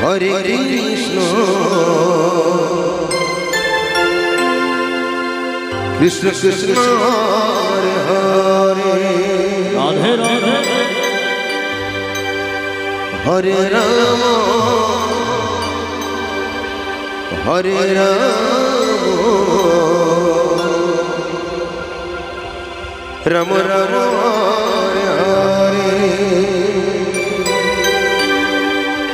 Hare Krishna Krishna Krishna Hare Hare Radhe Radhe Hare Ram Hare Ram Ram Ram Hare Hare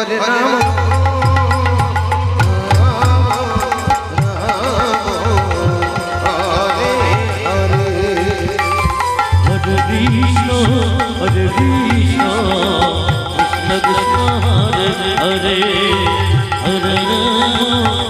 Hare Ram Hare Hare, Hare